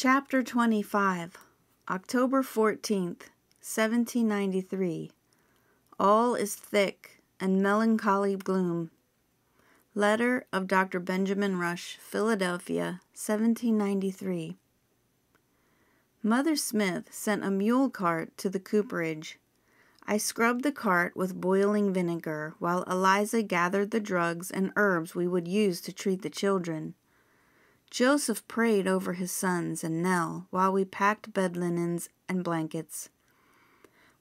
Chapter 25 October 14th, 1793 All is thick and melancholy gloom. Letter of Dr. Benjamin Rush, Philadelphia, 1793. Mother Smith sent a mule cart to the cooperage. I scrubbed the cart with boiling vinegar while Eliza gathered the drugs and herbs we would use to treat the children. Joseph prayed over his sons and Nell while we packed bed linens and blankets.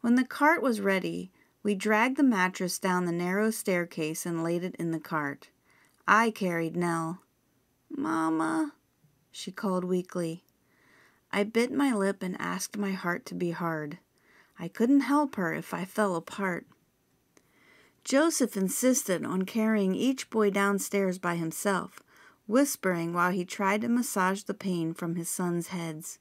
When the cart was ready, we dragged the mattress down the narrow staircase and laid it in the cart. I carried Nell. Mamma, she called weakly. I bit my lip and asked my heart to be hard. I couldn't help her if I fell apart. Joseph insisted on carrying each boy downstairs by himself, whispering while he tried to massage the pain from his sons' heads.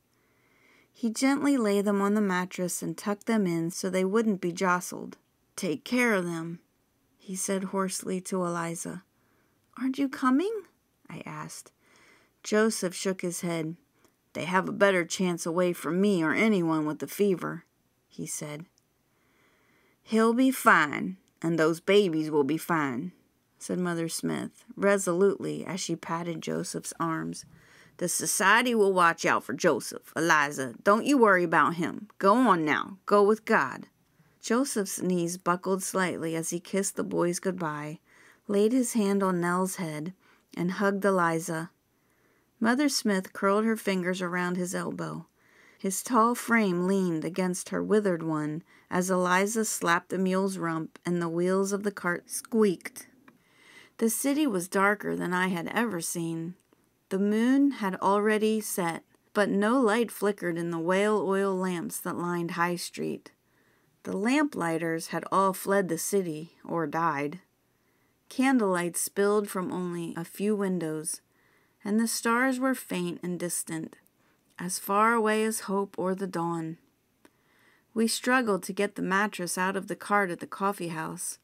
He gently lay them on the mattress and tucked them in so they wouldn't be jostled. Take care of them, he said hoarsely to Eliza. Aren't you coming? I asked. Joseph shook his head. They have a better chance away from me or anyone with the fever, he said. He'll be fine, and those babies will be fine, said Mother Smith, resolutely as she patted Joseph's arms. The society will watch out for Joseph. Eliza, don't you worry about him. Go on now. Go with God. Joseph's knees buckled slightly as he kissed the boys goodbye, laid his hand on Nell's head, and hugged Eliza. Mother Smith curled her fingers around his elbow. His tall frame leaned against her withered one as Eliza slapped the mule's rump and the wheels of the cart squeaked. The city was darker than I had ever seen. The moon had already set, but no light flickered in the whale oil lamps that lined High Street. The lamplighters had all fled the city or died. Candlelight spilled from only a few windows, and the stars were faint and distant, as far away as hope or the dawn. We struggled to get the mattress out of the cart at the coffee house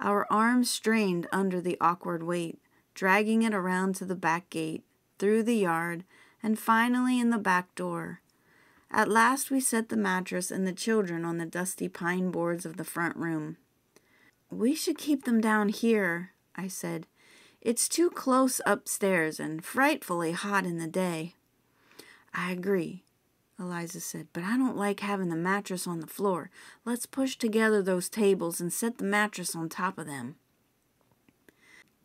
our arms strained under the awkward weight, dragging it around to the back gate, through the yard, and finally in the back door. At last we set the mattress and the children on the dusty pine boards of the front room. We should keep them down here, I said. It's too close upstairs and frightfully hot in the day. I agree, Eliza said, but I don't like having the mattress on the floor. Let's push together those tables and set the mattress on top of them.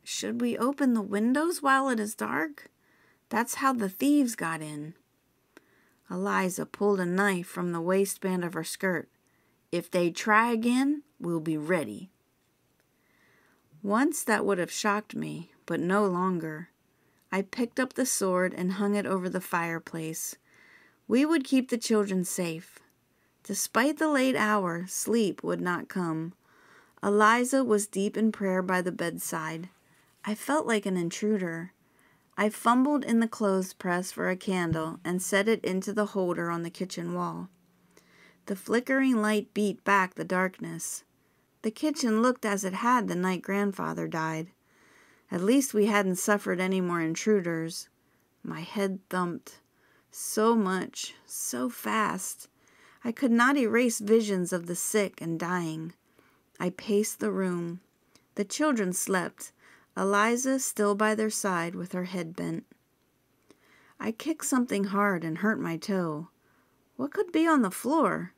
Should we open the windows while it is dark? That's how the thieves got in. Eliza pulled a knife from the waistband of her skirt. If they try again, we'll be ready. Once that would have shocked me, but no longer. I picked up the sword and hung it over the fireplace. We would keep the children safe. Despite the late hour, sleep would not come. Eliza was deep in prayer by the bedside. I felt like an intruder. I fumbled in the clothes press for a candle and set it into the holder on the kitchen wall. The flickering light beat back the darkness. The kitchen looked as it had the night grandfather died. At least we hadn't suffered any more intruders. My head thumped. So much, so fast. I could not erase visions of the sick and dying. I paced the room. The children slept, Eliza still by their side with her head bent. I kicked something hard and hurt my toe. What could be on the floor?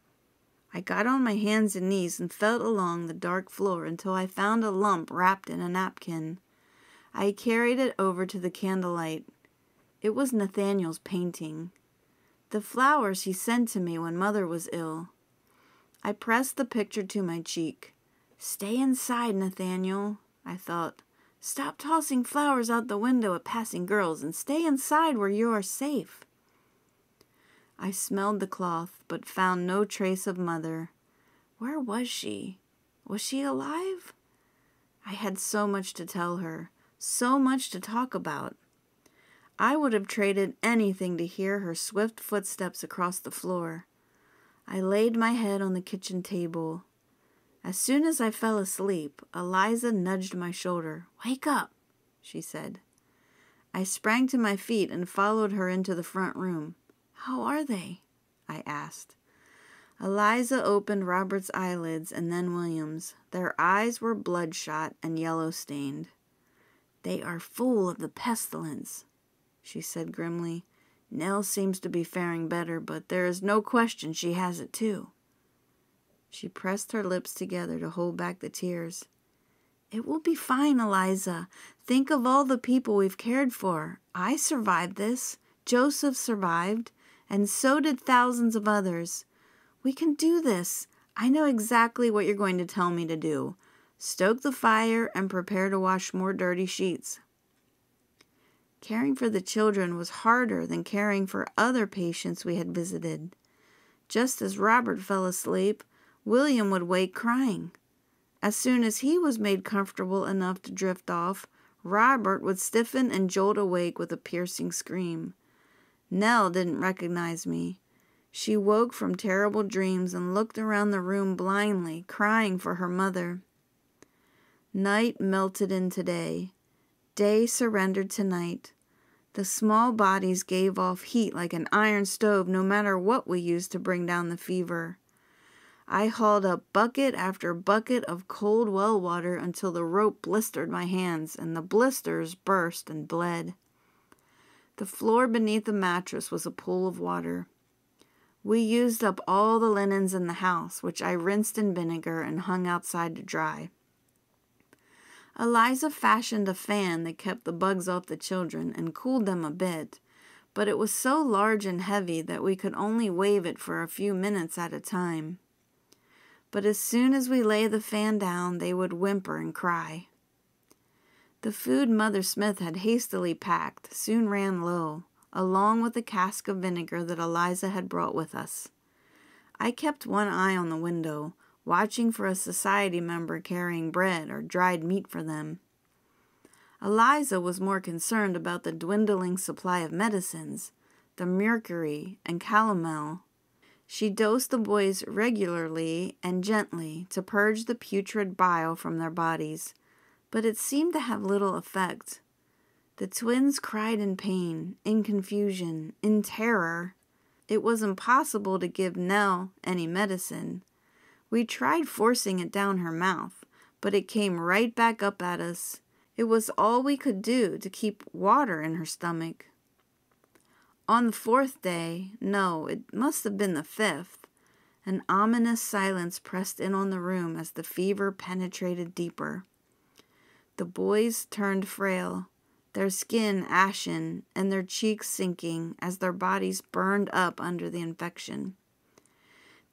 I got on my hands and knees and felt along the dark floor until I found a lump wrapped in a napkin. I carried it over to the candlelight. It was Nathaniel's painting. The flowers he sent to me when mother was ill. I pressed the picture to my cheek. Stay inside, Nathaniel, I thought. Stop tossing flowers out the window at passing girls and stay inside where you are safe. I smelled the cloth, but found no trace of mother. Where was she? Was she alive? I had so much to tell her, so much to talk about. I would have traded anything to hear her swift footsteps across the floor. I laid my head on the kitchen table. As soon as I fell asleep, Eliza nudged my shoulder. Wake up, she said. I sprang to my feet and followed her into the front room. How are they? I asked. Eliza opened Robert's eyelids and then William's. Their eyes were bloodshot and yellow stained. They are full of the pestilence, she said grimly. Nell seems to be faring better, but there is no question she has it too. She pressed her lips together to hold back the tears. It will be fine, Eliza. Think of all the people we've cared for. I survived this. Joseph survived, and so did thousands of others. We can do this. I know exactly what you're going to tell me to do. Stoke the fire and prepare to wash more dirty sheets. Caring for the children was harder than caring for other patients we had visited. Just as Robert fell asleep, William would wake crying. As soon as he was made comfortable enough to drift off, Robert would stiffen and jolt awake with a piercing scream. Nell didn't recognize me. She woke from terrible dreams and looked around the room blindly, crying for her mother. Night melted into day. Day surrendered to night. The small bodies gave off heat like an iron stove no matter what we used to bring down the fever. I hauled up bucket after bucket of cold well water until the rope blistered my hands and the blisters burst and bled. The floor beneath the mattress was a pool of water. We used up all the linens in the house, which I rinsed in vinegar and hung outside to dry. Eliza fashioned a fan that kept the bugs off the children and cooled them a bit, but it was so large and heavy that we could only wave it for a few minutes at a time. But as soon as we lay the fan down, they would whimper and cry. The food Mother Smith had hastily packed soon ran low, along with the cask of vinegar that Eliza had brought with us. I kept one eye on the window, watching for a society member carrying bread or dried meat for them. Eliza was more concerned about the dwindling supply of medicines, the mercury and calomel. She dosed the boys regularly and gently to purge the putrid bile from their bodies, but it seemed to have little effect. The twins cried in pain, in confusion, in terror. It was impossible to give Nell any medicine we tried forcing it down her mouth, but it came right back up at us. It was all we could do to keep water in her stomach. On the fourth day, no, it must have been the fifth, an ominous silence pressed in on the room as the fever penetrated deeper. The boys turned frail, their skin ashen and their cheeks sinking as their bodies burned up under the infection.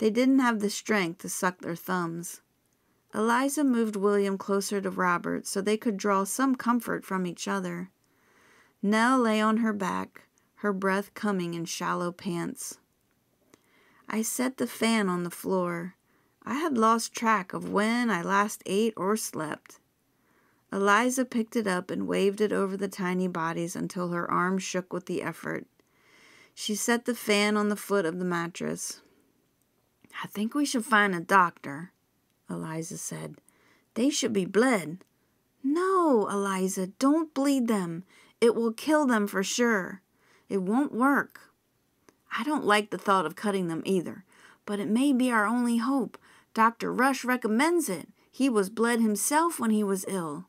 They didn't have the strength to suck their thumbs. Eliza moved William closer to Robert so they could draw some comfort from each other. Nell lay on her back, her breath coming in shallow pants. I set the fan on the floor. I had lost track of when I last ate or slept. Eliza picked it up and waved it over the tiny bodies until her arms shook with the effort. She set the fan on the foot of the mattress. I think we should find a doctor, Eliza said. They should be bled. No, Eliza, don't bleed them. It will kill them for sure. It won't work. I don't like the thought of cutting them either, but it may be our only hope. Dr. Rush recommends it. He was bled himself when he was ill.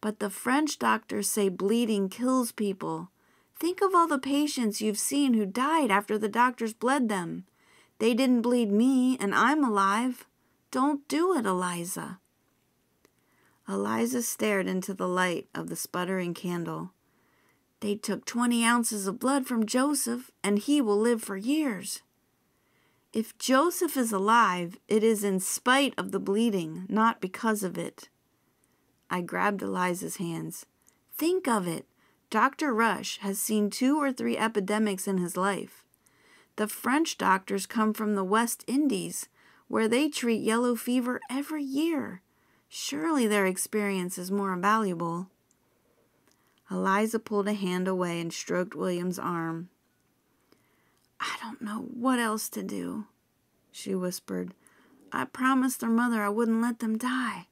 But the French doctors say bleeding kills people. Think of all the patients you've seen who died after the doctors bled them. They didn't bleed me, and I'm alive. Don't do it, Eliza. Eliza stared into the light of the sputtering candle. They took 20 ounces of blood from Joseph, and he will live for years. If Joseph is alive, it is in spite of the bleeding, not because of it. I grabbed Eliza's hands. Think of it. Dr. Rush has seen two or three epidemics in his life. The French doctors come from the West Indies, where they treat yellow fever every year. Surely their experience is more valuable. Eliza pulled a hand away and stroked William's arm. I don't know what else to do, she whispered. I promised their mother I wouldn't let them die.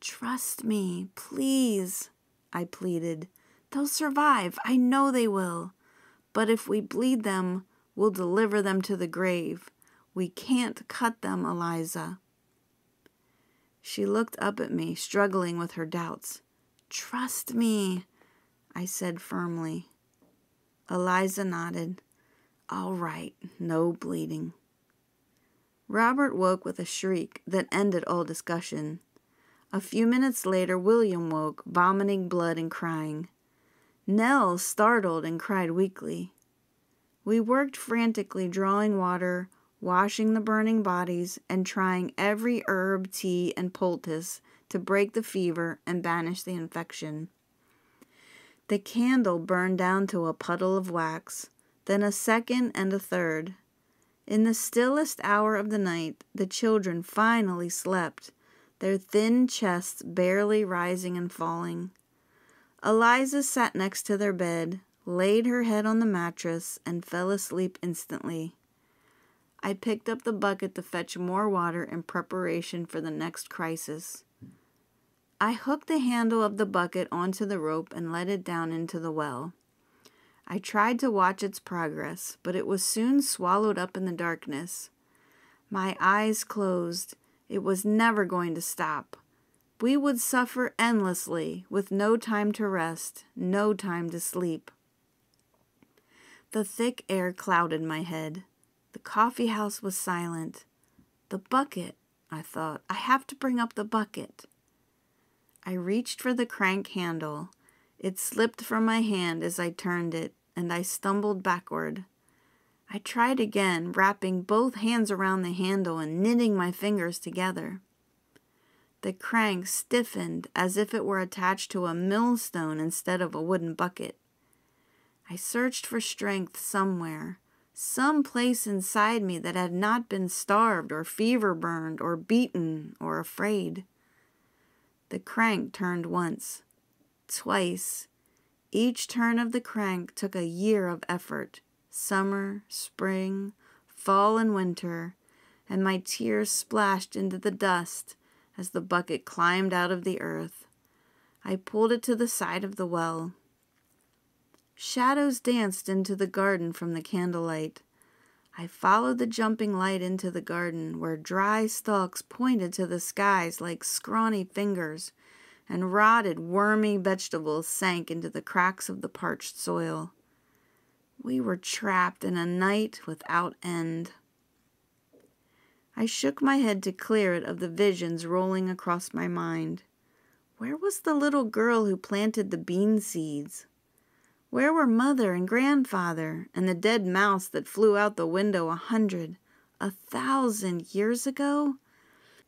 Trust me, please, I pleaded. They'll survive. I know they will. But if we bleed them, we'll deliver them to the grave. We can't cut them, Eliza. She looked up at me, struggling with her doubts. Trust me, I said firmly. Eliza nodded. All right, no bleeding. Robert woke with a shriek that ended all discussion. A few minutes later, William woke, vomiting blood and crying. Nell startled and cried weakly. We worked frantically, drawing water, washing the burning bodies, and trying every herb, tea, and poultice to break the fever and banish the infection. The candle burned down to a puddle of wax, then a second and a third. In the stillest hour of the night, the children finally slept, their thin chests barely rising and falling. Eliza sat next to their bed, laid her head on the mattress, and fell asleep instantly. I picked up the bucket to fetch more water in preparation for the next crisis. I hooked the handle of the bucket onto the rope and let it down into the well. I tried to watch its progress, but it was soon swallowed up in the darkness. My eyes closed. It was never going to stop. We would suffer endlessly, with no time to rest, no time to sleep. The thick air clouded my head. The coffee house was silent. The bucket, I thought. I have to bring up the bucket. I reached for the crank handle. It slipped from my hand as I turned it, and I stumbled backward. I tried again, wrapping both hands around the handle and knitting my fingers together. The crank stiffened as if it were attached to a millstone instead of a wooden bucket. I searched for strength somewhere, some place inside me that had not been starved or fever burned or beaten or afraid. The crank turned once, twice. Each turn of the crank took a year of effort summer, spring, fall, and winter, and my tears splashed into the dust as the bucket climbed out of the earth. I pulled it to the side of the well. Shadows danced into the garden from the candlelight. I followed the jumping light into the garden, where dry stalks pointed to the skies like scrawny fingers, and rotted, wormy vegetables sank into the cracks of the parched soil. We were trapped in a night without end. I shook my head to clear it of the visions rolling across my mind. Where was the little girl who planted the bean seeds? Where were mother and grandfather and the dead mouse that flew out the window a hundred, a thousand years ago?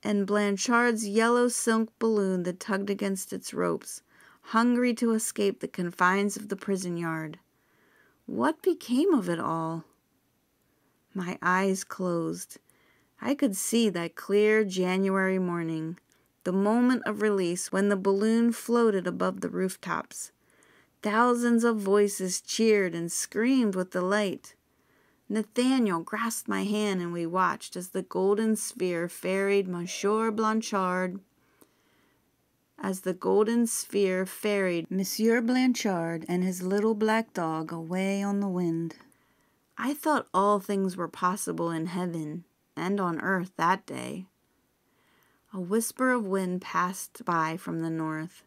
And Blanchard's yellow silk balloon that tugged against its ropes, hungry to escape the confines of the prison yard. What became of it all? My eyes closed. I could see that clear January morning, the moment of release when the balloon floated above the rooftops. Thousands of voices cheered and screamed with delight. Nathaniel grasped my hand and we watched as the golden sphere ferried Monsieur Blanchard as the golden sphere ferried Monsieur Blanchard and his little black dog away on the wind. I thought all things were possible in heaven and on earth that day. A whisper of wind passed by from the north.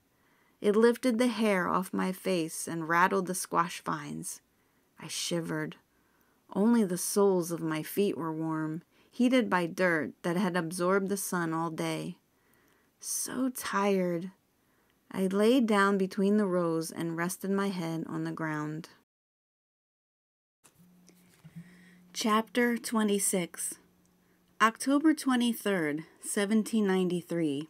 It lifted the hair off my face and rattled the squash vines. I shivered. Only the soles of my feet were warm, heated by dirt that had absorbed the sun all day. So tired. I lay down between the rows and rested my head on the ground. Chapter 26 October 23rd, 1793.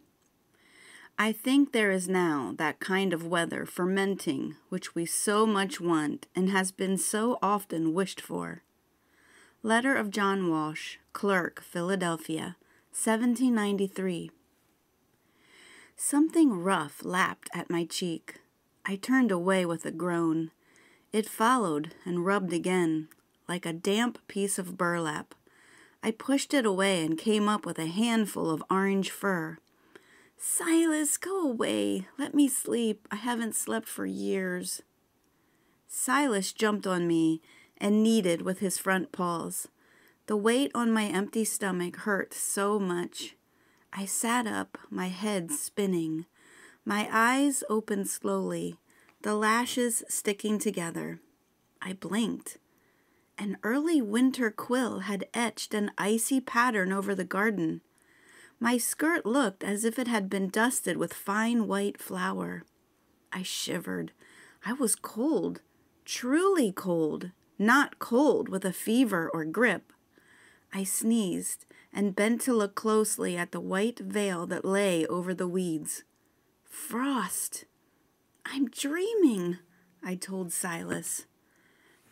I think there is now that kind of weather fermenting which we so much want and has been so often wished for. Letter of John Walsh, Clerk, Philadelphia, 1793. Something rough lapped at my cheek. I turned away with a groan. It followed and rubbed again, like a damp piece of burlap. I pushed it away and came up with a handful of orange fur. Silas, go away. Let me sleep. I haven't slept for years. Silas jumped on me and kneaded with his front paws. The weight on my empty stomach hurt so much. I sat up, my head spinning. My eyes opened slowly, the lashes sticking together. I blinked. An early winter quill had etched an icy pattern over the garden. My skirt looked as if it had been dusted with fine white flour. I shivered. I was cold, truly cold, not cold with a fever or grippe. I sneezed and bent to look closely at the white veil that lay over the weeds. Frost! I'm dreaming, I told Silas.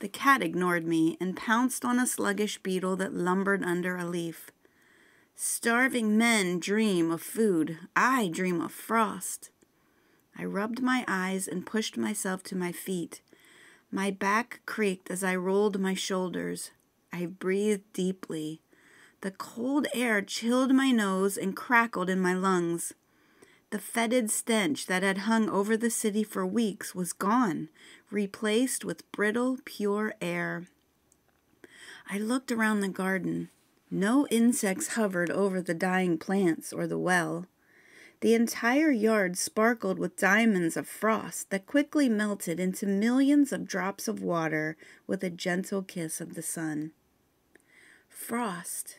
The cat ignored me and pounced on a sluggish beetle that lumbered under a leaf. Starving men dream of food. I dream of frost. I rubbed my eyes and pushed myself to my feet. My back creaked as I rolled my shoulders. I breathed deeply. The cold air chilled my nose and crackled in my lungs. The fetid stench that had hung over the city for weeks was gone, replaced with brittle, pure air. I looked around the garden. No insects hovered over the dying plants or the well. The entire yard sparkled with diamonds of frost that quickly melted into millions of drops of water with a gentle kiss of the sun. Frost.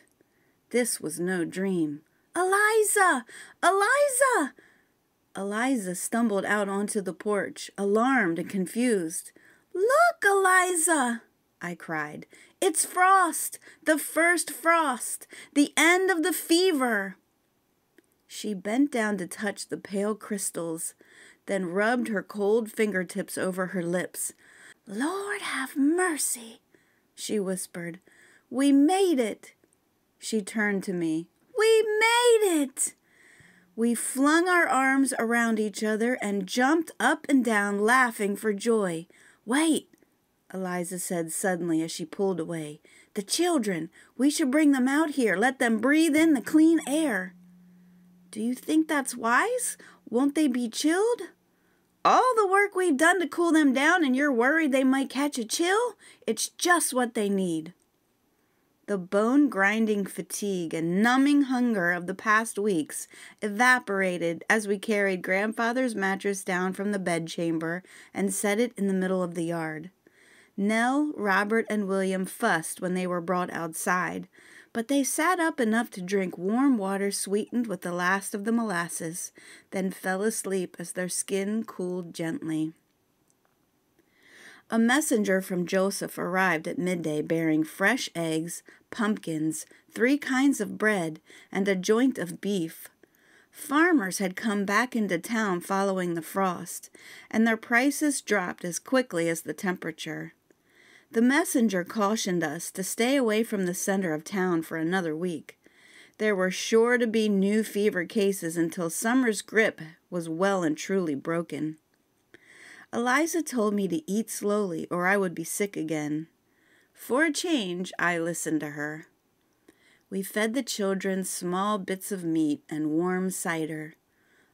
This was no dream. Eliza! Eliza! Eliza stumbled out onto the porch, alarmed and confused. Look, Eliza! I cried. It's frost! The first frost! The end of the fever! She bent down to touch the pale crystals, then rubbed her cold fingertips over her lips. Lord have mercy, she whispered. We made it. She turned to me. We made it! We flung our arms around each other and jumped up and down, laughing for joy. Wait, Eliza said suddenly as she pulled away. The children, we should bring them out here, let them breathe in the clean air. Do you think that's wise? Won't they be chilled? All the work we've done to cool them down, and you're worried they might catch a chill? It's just what they need. The bone grinding fatigue and numbing hunger of the past weeks evaporated as we carried grandfather's mattress down from the bedchamber and set it in the middle of the yard. Nell, Robert, and William fussed when they were brought outside, but they sat up enough to drink warm water sweetened with the last of the molasses, then fell asleep as their skin cooled gently. A messenger from Joseph arrived at midday bearing fresh eggs, pumpkins, three kinds of bread, and a joint of beef. Farmers had come back into town following the frost, and their prices dropped as quickly as the temperature. The messenger cautioned us to stay away from the center of town for another week. There were sure to be new fever cases until summer's grip was well and truly broken. Eliza told me to eat slowly or I would be sick again. For a change, I listened to her. We fed the children small bits of meat and warm cider.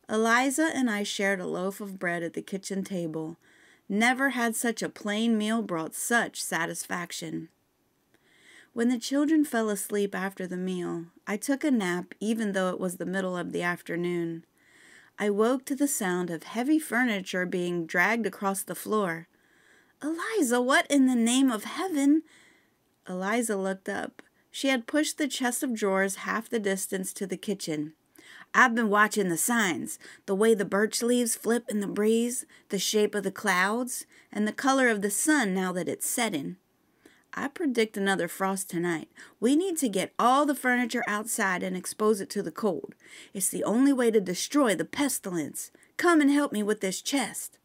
Eliza and I shared a loaf of bread at the kitchen table. Never had such a plain meal brought such satisfaction. When the children fell asleep after the meal, I took a nap even though it was the middle of the afternoon. I woke to the sound of heavy furniture being dragged across the floor. Eliza, what in the name of heaven? Eliza looked up. She had pushed the chest of drawers half the distance to the kitchen. I've been watching the signs, the way the birch leaves flip in the breeze, the shape of the clouds, and the color of the sun now that it's setting. I predict another frost tonight. We need to get all the furniture outside and expose it to the cold. It's the only way to destroy the pestilence. Come and help me with this chest.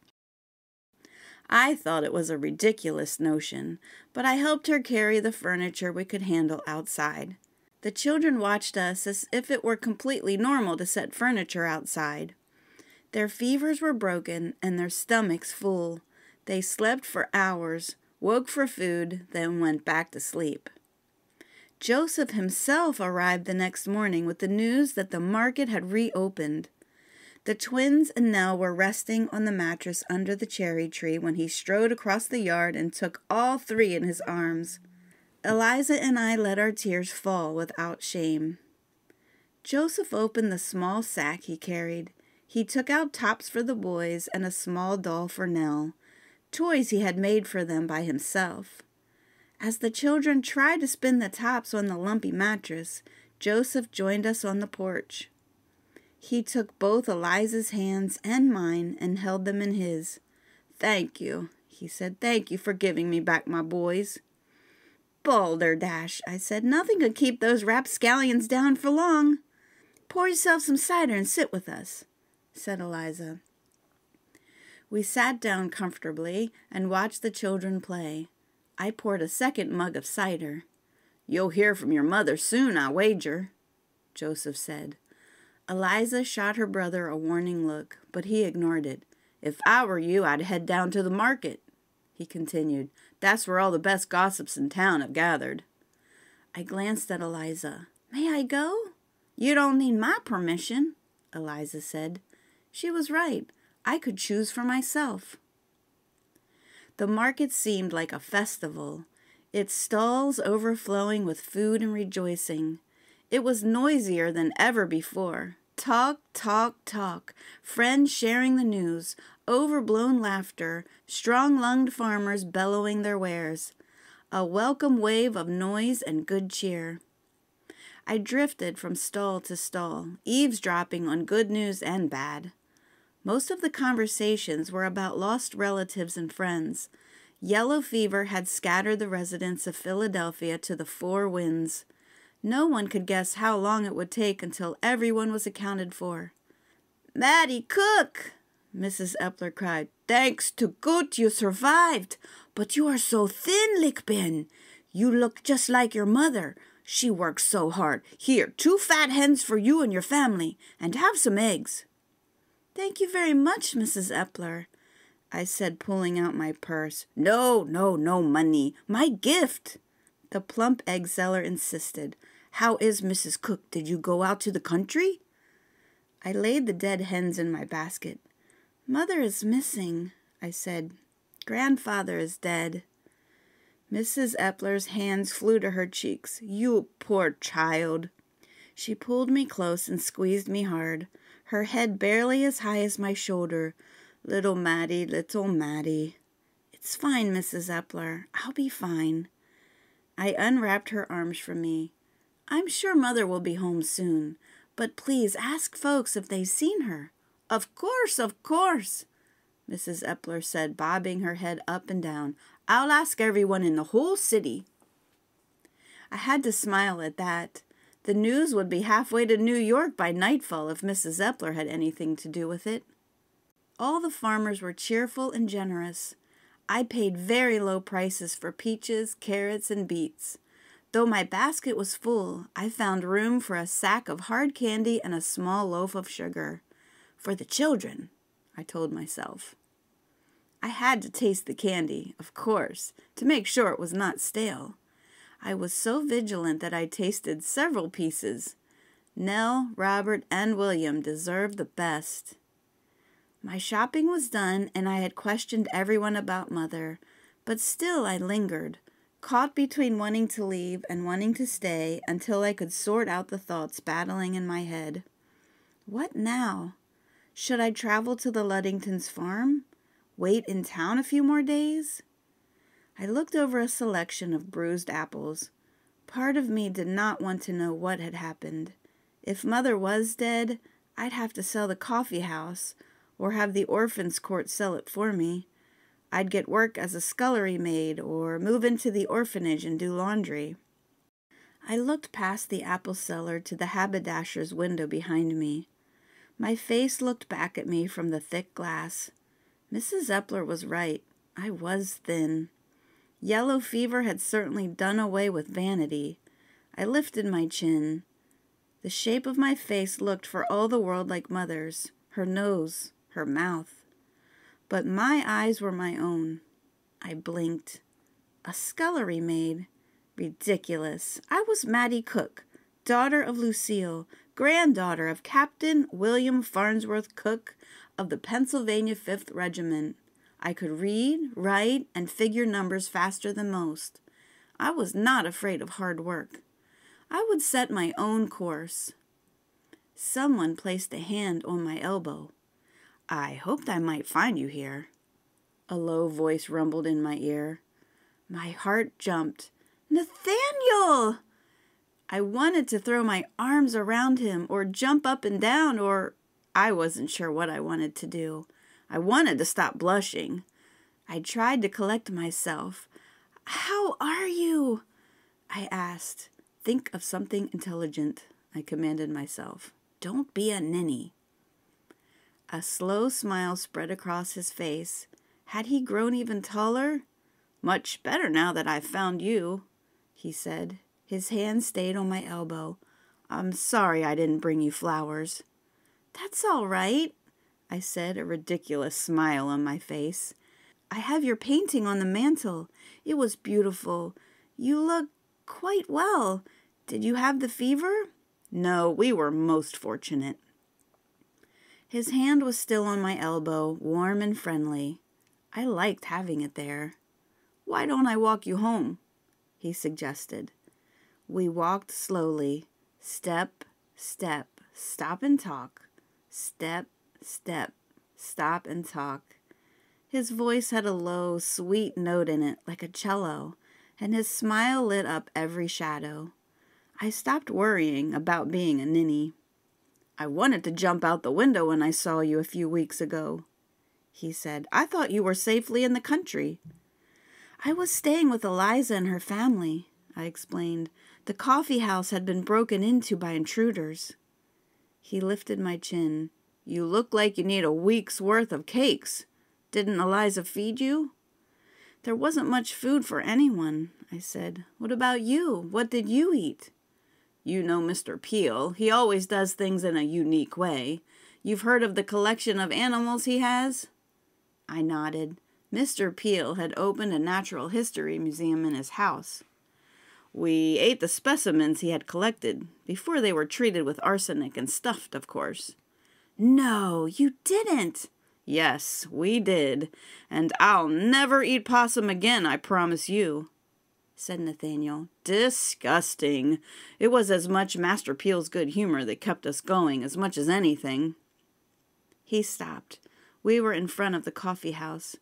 I thought it was a ridiculous notion, but I helped her carry the furniture we could handle outside. The children watched us as if it were completely normal to set furniture outside. Their fevers were broken and their stomachs full. They slept for hours, woke for food, then went back to sleep. Joseph himself arrived the next morning with the news that the market had reopened. The twins and Nell were resting on the mattress under the cherry tree when he strode across the yard and took all three in his arms. Eliza and I let our tears fall without shame. Joseph opened the small sack he carried. He took out tops for the boys and a small doll for Nell, toys he had made for them by himself. As the children tried to spin the tops on the lumpy mattress, Joseph joined us on the porch. He took both Eliza's hands and mine and held them in his. Thank you, he said. Thank you for giving me back my boys. Balderdash, I said. Nothing could keep those rapscallions down for long. Pour yourself some cider and sit with us, said Eliza. We sat down comfortably and watched the children play. I poured a second mug of cider. You'll hear from your mother soon, I wager, Joseph said. Eliza shot her brother a warning look, but he ignored it. If I were you, I'd head down to the market, he continued. That's where all the best gossips in town have gathered. I glanced at Eliza. May I go? You don't need my permission, Eliza said. She was right. I could choose for myself. The market seemed like a festival, its stalls overflowing with food and rejoicing. It was noisier than ever before. Talk, talk, talk, friends sharing the news, overblown laughter, strong lunged farmers bellowing their wares. A welcome wave of noise and good cheer. I drifted from stall to stall, eavesdropping on good news and bad. Most of the conversations were about lost relatives and friends. Yellow fever had scattered the residents of Philadelphia to the four winds. No one could guess how long it would take until everyone was accounted for. Mattie Cook! Mrs. Epler cried. Thanks to good you survived. But you are so thin, Lickben. You look just like your mother. She works so hard. Here, two fat hens for you and your family, and have some eggs. Thank you very much, Mrs. Epler, I said, pulling out my purse. No, no, no money. My gift. The plump egg seller insisted. How is Mrs. Cook? Did you go out to the country? I laid the dead hens in my basket. Mother is missing, I said. Grandfather is dead. Mrs. Epler's hands flew to her cheeks. You poor child. She pulled me close and squeezed me hard, her head barely as high as my shoulder. Little Mattie, little Mattie. It's fine, Mrs. Epler. I'll be fine. I unwrapped her arms from me. I'm sure Mother will be home soon, but please ask folks if they've seen her. Of course, of course, Mrs. Epler said, bobbing her head up and down. I'll ask everyone in the whole city. I had to smile at that. The news would be halfway to New York by nightfall if Mrs. Epler had anything to do with it. All the farmers were cheerful and generous. I paid very low prices for peaches, carrots, and beets. Though my basket was full, I found room for a sack of hard candy and a small loaf of sugar. For the children, I told myself. I had to taste the candy, of course, to make sure it was not stale. I was so vigilant that I tasted several pieces. Nell, Robert, and William deserved the best. My shopping was done, and I had questioned everyone about Mother, but still I lingered, caught between wanting to leave and wanting to stay until I could sort out the thoughts battling in my head. What now? Should I travel to the Ludingtons' farm? Wait in town a few more days? I looked over a selection of bruised apples. Part of me did not want to know what had happened. If Mother was dead, I'd have to sell the coffee house or have the orphans' court sell it for me. I'd get work as a scullery maid or move into the orphanage and do laundry. I looked past the apple seller to the haberdasher's window behind me. My face looked back at me from the thick glass. Mrs. Epler was right. I was thin. Yellow fever had certainly done away with vanity. I lifted my chin. The shape of my face looked for all the world like mother's, her nose, her mouth but my eyes were my own. I blinked. A scullery maid? Ridiculous. I was Mattie Cook, daughter of Lucille, granddaughter of Captain William Farnsworth Cook of the Pennsylvania 5th Regiment. I could read, write, and figure numbers faster than most. I was not afraid of hard work. I would set my own course. Someone placed a hand on my elbow. I hoped I might find you here. A low voice rumbled in my ear. My heart jumped. Nathaniel! I wanted to throw my arms around him or jump up and down, or I wasn't sure what I wanted to do. I wanted to stop blushing. I tried to collect myself. How are you? I asked. Think of something intelligent, I commanded myself. Don't be a ninny. A slow smile spread across his face. Had he grown even taller? Much better now that I've found you, he said. His hand stayed on my elbow. I'm sorry I didn't bring you flowers. That's all right, I said, a ridiculous smile on my face. I have your painting on the mantel. It was beautiful. You look quite well. Did you have the fever? No, we were most fortunate. His hand was still on my elbow, warm and friendly. I liked having it there. Why don't I walk you home? he suggested. We walked slowly, step, step, stop and talk, step, step, stop and talk. His voice had a low, sweet note in it, like a cello, and his smile lit up every shadow. I stopped worrying about being a ninny. I wanted to jump out the window when I saw you a few weeks ago, he said. I thought you were safely in the country. I was staying with Eliza and her family, I explained. The coffee house had been broken into by intruders. He lifted my chin. You look like you need a week's worth of cakes. Didn't Eliza feed you? There wasn't much food for anyone, I said. What about you? What did you eat? You know Mr. Peale. He always does things in a unique way. You've heard of the collection of animals he has? I nodded. Mr. Peale had opened a natural history museum in his house. We ate the specimens he had collected, before they were treated with arsenic and stuffed, of course. No, you didn't, Yes, we did. And I'll never eat possum again, I promise you, said Nathaniel. Disgusting. It was as much Master Peale's good humor that kept us going as much as anything. He stopped. We were in front of the coffee house.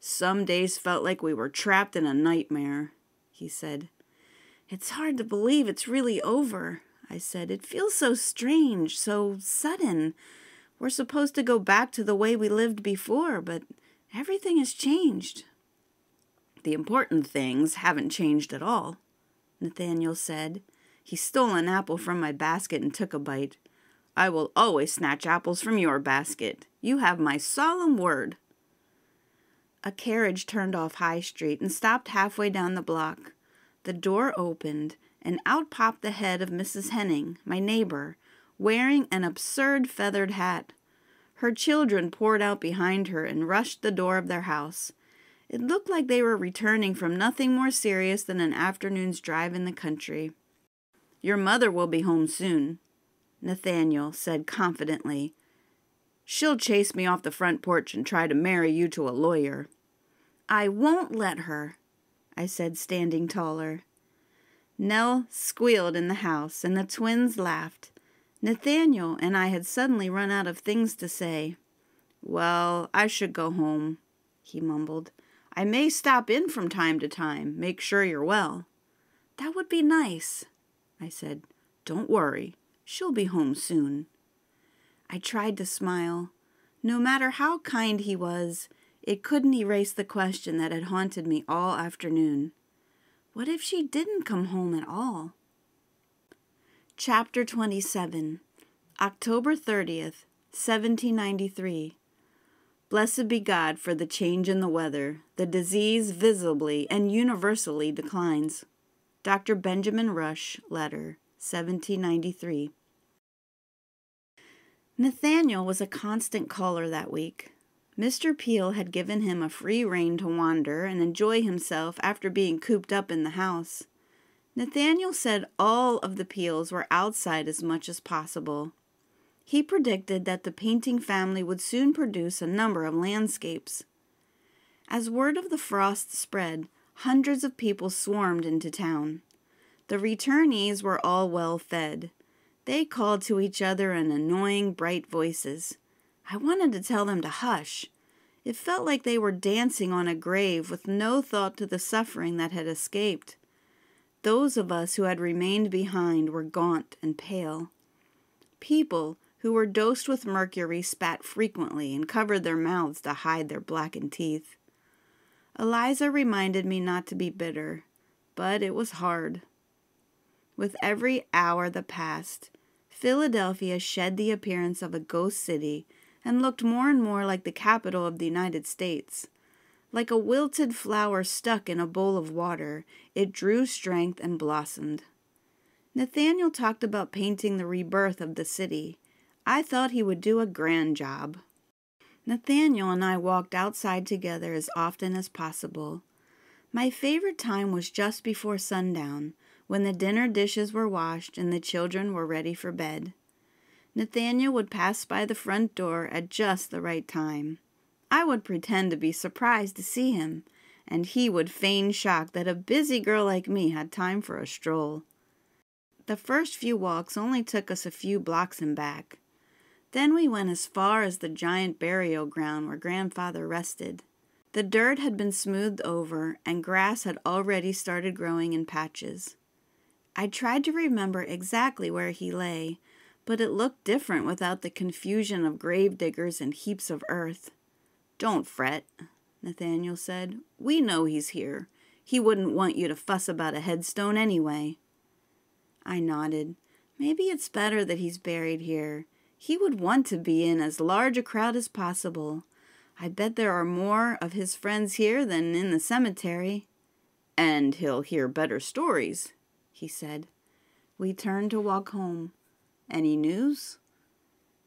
Some days felt like we were trapped in a nightmare, he said. It's hard to believe it's really over, I said. It feels so strange, so sudden. We're supposed to go back to the way we lived before, but everything has changed. The important things haven't changed at all, Nathaniel said. He stole an apple from my basket and took a bite. I will always snatch apples from your basket. You have my solemn word. A carriage turned off High Street and stopped halfway down the block. The door opened, and out popped the head of Mrs. Henning, my neighbor, wearing an absurd feathered hat. Her children poured out behind her and rushed the door of their house. It looked like they were returning from nothing more serious than an afternoon's drive in the country. Your mother will be home soon, Nathaniel said confidently. She'll chase me off the front porch and try to marry you to a lawyer. I won't let her, I said, standing taller. Nell squealed in the house, and the twins laughed. Nathaniel and I had suddenly run out of things to say. Well, I should go home, he mumbled. I may stop in from time to time, make sure you're well. That would be nice, I said. Don't worry, she'll be home soon. I tried to smile. No matter how kind he was, it couldn't erase the question that had haunted me all afternoon. What if she didn't come home at all? Chapter 27 October 30th, 1793. Blessed be God for the change in the weather. The disease visibly and universally declines. Dr. Benjamin Rush, letter, 1793. Nathaniel was a constant caller that week. Mr. Peale had given him a free rein to wander and enjoy himself after being cooped up in the house. Nathaniel said all of the Peales were outside as much as possible. He predicted that the painting family would soon produce a number of landscapes. As word of the frost spread, hundreds of people swarmed into town. The returnees were all well fed. They called to each other in annoying, bright voices. I wanted to tell them to hush. It felt like they were dancing on a grave with no thought to the suffering that had escaped. Those of us who had remained behind were gaunt and pale. People who were dosed with mercury spat frequently and covered their mouths to hide their blackened teeth. Eliza reminded me not to be bitter, but it was hard. With every hour that passed, Philadelphia shed the appearance of a ghost city and looked more and more like the capital of the United States. Like a wilted flower stuck in a bowl of water, it drew strength and blossomed. Nathaniel talked about painting the rebirth of the city. I thought he would do a grand job. Nathaniel and I walked outside together as often as possible. My favorite time was just before sundown, when the dinner dishes were washed and the children were ready for bed. Nathaniel would pass by the front door at just the right time. I would pretend to be surprised to see him, and he would feign shock that a busy girl like me had time for a stroll. The first few walks only took us a few blocks and back. Then we went as far as the giant burial ground where grandfather rested. The dirt had been smoothed over, and grass had already started growing in patches. I tried to remember exactly where he lay, but it looked different without the confusion of grave diggers and heaps of earth. Don't fret, Nathaniel said. We know he's here. He wouldn't want you to fuss about a headstone anyway. I nodded. Maybe it's better that he's buried here. He would want to be in as large a crowd as possible. I bet there are more of his friends here than in the cemetery. And he'll hear better stories, he said. We turned to walk home. Any news?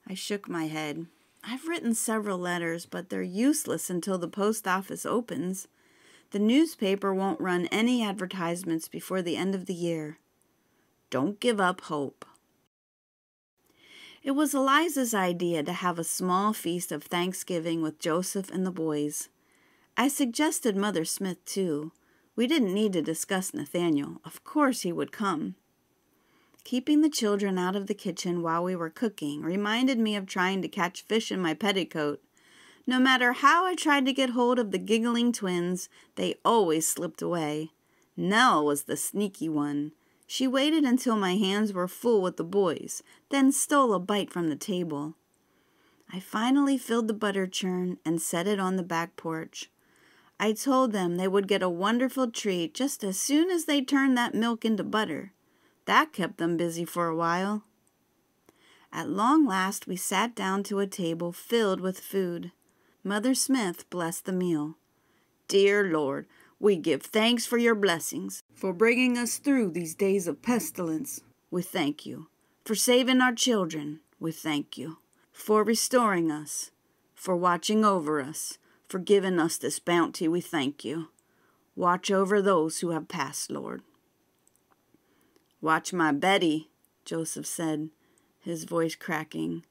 I shook my head. I've written several letters, but they're useless until the post office opens. The newspaper won't run any advertisements before the end of the year. Don't give up hope. It was Eliza's idea to have a small feast of Thanksgiving with Joseph and the boys. I suggested Mother Smith, too. We didn't need to discuss Nathaniel. Of course he would come. Keeping the children out of the kitchen while we were cooking reminded me of trying to catch fish in my petticoat. No matter how I tried to get hold of the giggling twins, they always slipped away. Nell was the sneaky one. She waited until my hands were full with the boys, then stole a bite from the table. I finally filled the butter churn and set it on the back porch. I told them they would get a wonderful treat just as soon as they turned that milk into butter. That kept them busy for a while. At long last, we sat down to a table filled with food. Mother Smith blessed the meal. Dear Lord, we give thanks for your blessings, for bringing us through these days of pestilence. We thank you. For saving our children, we thank you. For restoring us, for watching over us, for giving us this bounty, we thank you. Watch over those who have passed, Lord. Watch my Betty, Joseph said, his voice cracking.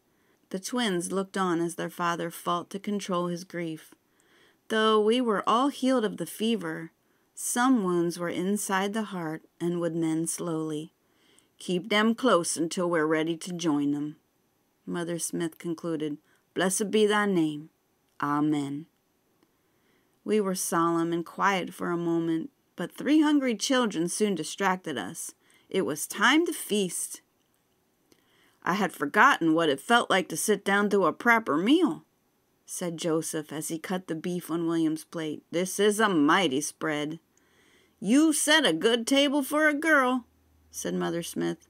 The twins looked on as their father fought to control his grief. Though we were all healed of the fever, some wounds were inside the heart and would mend slowly. Keep them close until we're ready to join them. Mother Smith concluded, Blessed be thy name. Amen. We were solemn and quiet for a moment, but three hungry children soon distracted us. It was time to feast. I had forgotten what it felt like to sit down to a proper meal, said Joseph as he cut the beef on William's plate. This is a mighty spread. You set a good table for a girl, said Mother Smith.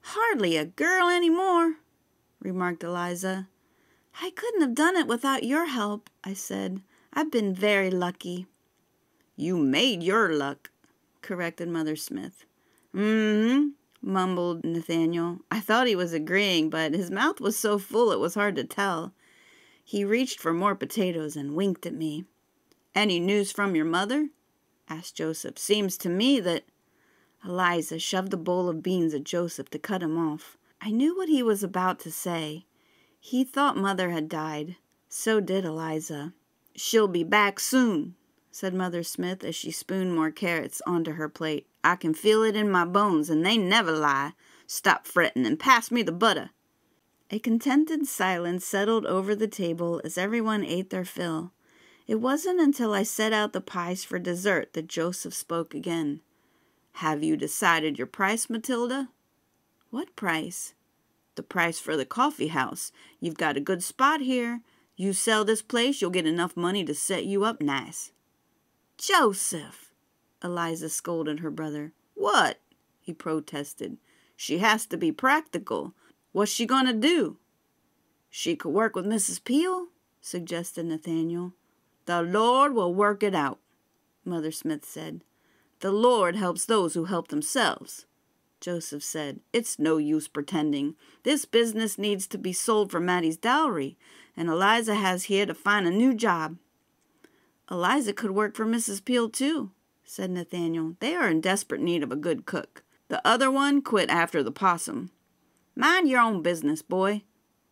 Hardly a girl any more, remarked Eliza. I couldn't have done it without your help, I said. I've been very lucky. You made your luck, corrected Mother Smith. Mm-hmm, mumbled Nathaniel. I thought he was agreeing, but his mouth was so full it was hard to tell. He reached for more potatoes and winked at me. Any news from your mother? asked Joseph. Seems to me that. Eliza shoved a bowl of beans at Joseph to cut him off. I knew what he was about to say. He thought Mother had died. So did Eliza. She'll be back soon, said Mother Smith as she spooned more carrots onto her plate. I can feel it in my bones, and they never lie. Stop fretting and pass me the butter. A contented silence settled over the table as everyone ate their fill. It wasn't until I set out the pies for dessert that Joseph spoke again. Have you decided your price, Matilda? What price? The price for the coffee house. You've got a good spot here. You sell this place, you'll get enough money to set you up nice. Joseph, Eliza scolded her brother. What? he protested. She has to be practical. What's she going to do? She could work with Mrs. Peale, suggested Nathaniel. The Lord will work it out, Mother Smith said. The Lord helps those who help themselves. Joseph said, It's no use pretending. This business needs to be sold for Mattie's dowry, and Eliza has here to find a new job. Eliza could work for Mrs. Peale, too, said Nathaniel. They are in desperate need of a good cook. The other one quit after the possum. Mind your own business, boy,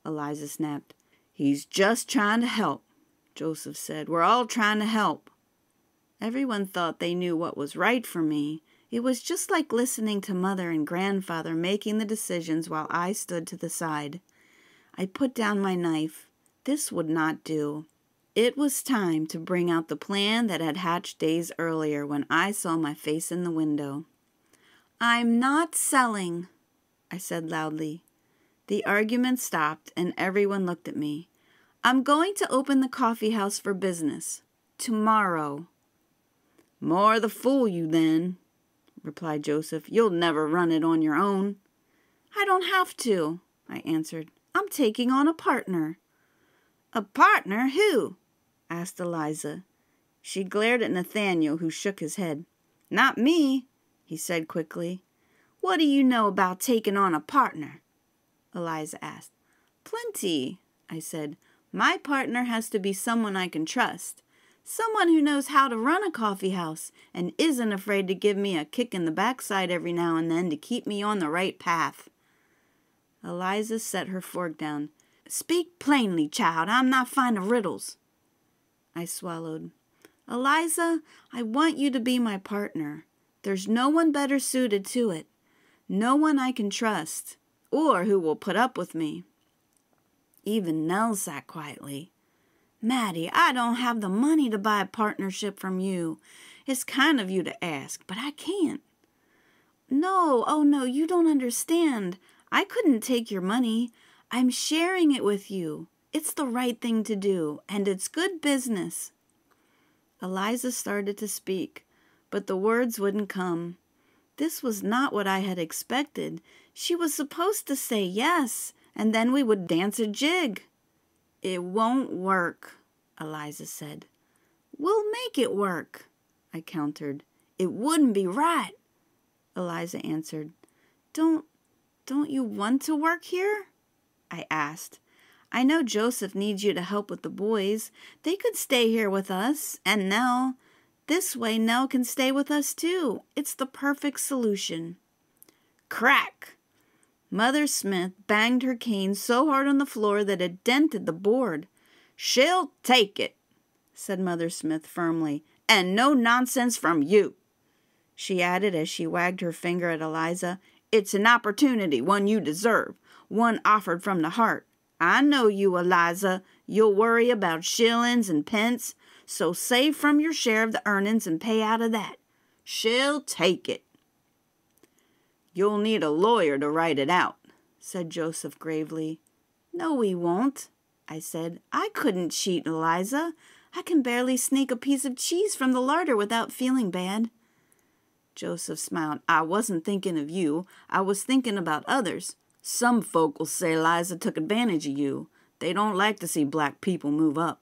Eliza snapped. He's just trying to help. Joseph said. We're all trying to help. Everyone thought they knew what was right for me. It was just like listening to mother and grandfather making the decisions while I stood to the side. I put down my knife. This would not do. It was time to bring out the plan that had hatched days earlier when I saw my face in the window. I'm not selling, I said loudly. The argument stopped and everyone looked at me. I'm going to open the coffee house for business. Tomorrow. More the fool you then, replied Joseph. You'll never run it on your own. I don't have to, I answered. I'm taking on a partner. A partner? Who? asked Eliza. She glared at Nathaniel, who shook his head. Not me, he said quickly. What do you know about taking on a partner? Eliza asked. Plenty, I said. My partner has to be someone I can trust, someone who knows how to run a coffee house and isn't afraid to give me a kick in the backside every now and then to keep me on the right path. Eliza set her fork down. Speak plainly, child. I'm not fond of riddles. I swallowed. Eliza, I want you to be my partner. There's no one better suited to it. No one I can trust, or who will put up with me. Even Nell sat quietly. Mattie, I don't have the money to buy a partnership from you. It's kind of you to ask, but I can't. No, oh no, you don't understand. I couldn't take your money. I'm sharing it with you. It's the right thing to do, and it's good business. Eliza started to speak, but the words wouldn't come. This was not what I had expected. She was supposed to say yes, and then we would dance a jig. It won't work, Eliza said. We'll make it work, I countered. It wouldn't be right, Eliza answered. Don't, don't you want to work here? I asked. I know Joseph needs you to help with the boys. They could stay here with us, and Nell. This way, Nell can stay with us too. It's the perfect solution. Crack! Mother Smith banged her cane so hard on the floor that it dented the board. She'll take it, said Mother Smith firmly, and no nonsense from you. She added as she wagged her finger at Eliza, It's an opportunity, one you deserve, one offered from the heart. I know you, Eliza. You'll worry about shillings and pence, so save from your share of the earnings and pay out of that. She'll take it. You'll need a lawyer to write it out, said Joseph gravely. No, we won't, I said. I couldn't cheat, Eliza. I can barely sneak a piece of cheese from the larder without feeling bad. Joseph smiled. I wasn't thinking of you. I was thinking about others. Some folk will say Eliza took advantage of you. They don't like to see black people move up.